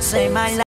Say my life.